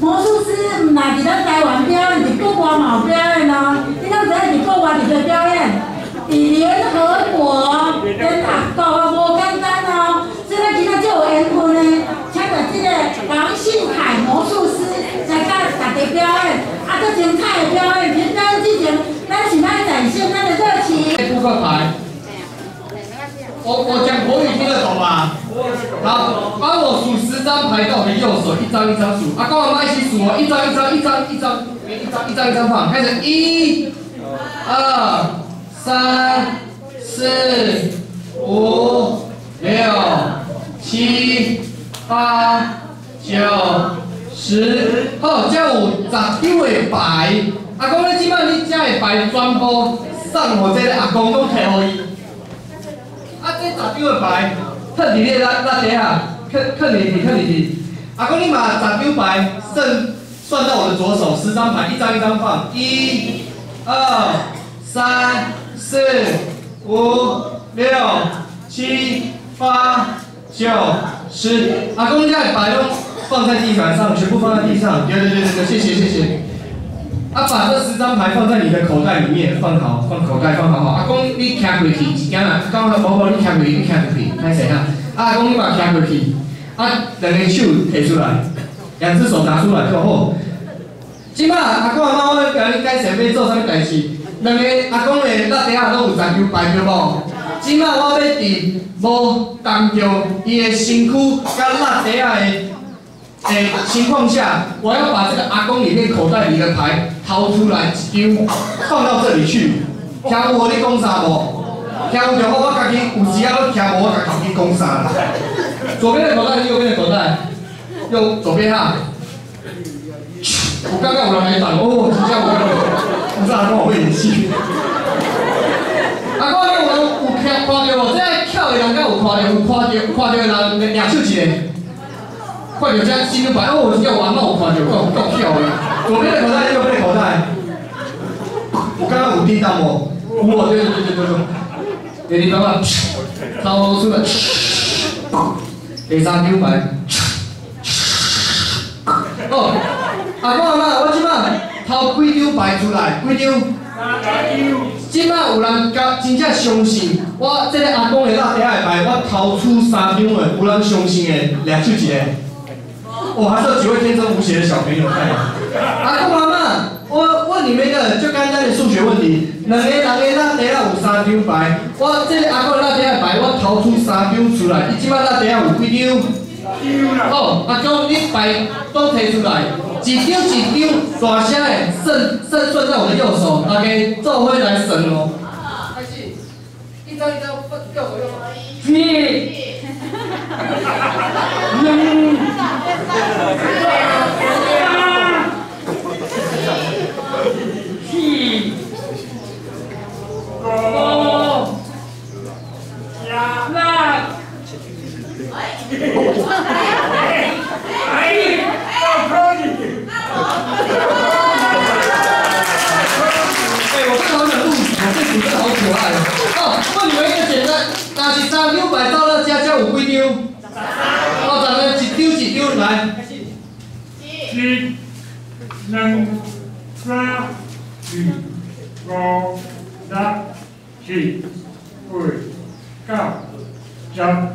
魔术师唔来伫咱台湾表演，伫国外嘛有表演哦。你敢知影伫国外伫做表演？伫联合国跟阿国啊，无简单哦。所以咱今仔就有缘分呢，请到即个王信凯魔术师来甲大家表演，啊，搁精彩的表演。其实表演之前，咱是爱展现咱的热情。扑克牌，我我？好，帮我数十张牌到我的右手，一张一张数。啊，跟我妈一起数哦，一张一张，一张一张，一张一张一张放。开始，一、二、三、四、五、六、七、八、九、十。好，这有十张的牌。阿公，你即摆你这的牌全部送我这个阿公，拢摕互伊。啊，这十张的牌，放伫你那那底下，放放进去，放进去。阿公，你把十张牌剩算到我的左手，十张牌，一张一张放，一、二、三、四、五、六、七、八、九、十。阿公，这的牌都放在地板上，全部放在地上。对对对对对，谢谢谢谢。啊，把这十张牌放在你的口袋里面，放好，放口袋，放好好。阿公，你徛回去，一件啊，刚好宝宝你徛回去，你徛回去，歹势哈。啊，阿公你嘛徛回去，啊，两个手提出来，两只手拿出来就好。即摆阿公阿妈，我教你解释要做啥物代志。两个阿公的那底下拢有十张牌对无？即摆我要伫无当着伊的身躯甲那底下的诶情况下，我要把这个阿公里面口袋里的牌掏出来一张，放到这里去。听有我你讲啥无？听有就好，我家己有时啊，我听无我家己讲啥。左边的口袋，右边的口袋，右左边哈。我刚刚有人来讲，哦，真正有人，不是阿公我会演戏。阿公，你有人有看看到无？这跳的人敢有看到？有看到看到的人两手一个。快点将新的牌哦！要玩那我看就够够跳的。左边的口袋，右边的口袋。我刚刚有听到无？哇！对对对对对。给你等下，掏出来。第三张牌。哦，阿公阿妈，我即摆掏几张牌出来？几张？即摆有人甲真正相信我这个阿公的那底下的牌，我掏出三张的，有人相信的，两手一个。我还是有几位天真无邪的小朋友在。阿公阿妈，我问你们一个就简单的数学问题：两个人的那底下有三张牌，我这个阿公的那底下牌，我掏出三张出来，你即摆那底下有几张？哦，阿公，你牌都摕出来，一张一张大声的算算算在我的右手，大家做伙来算哦。开始，一张一张掉左右。一。嗯。七、五、六、哎，我这好想